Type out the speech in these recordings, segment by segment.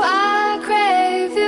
I crave you.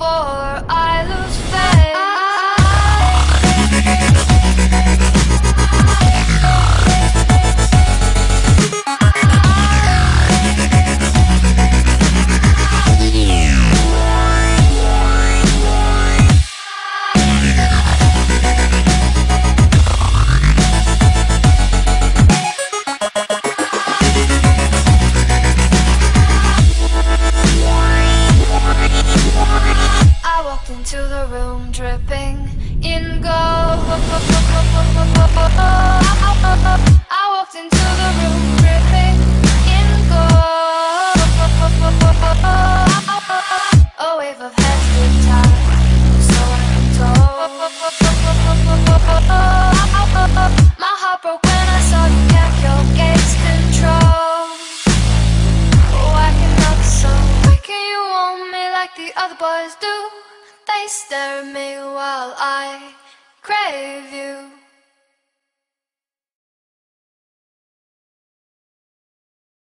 for into the room dripping in gold. I walked into the room stare at me while I crave you.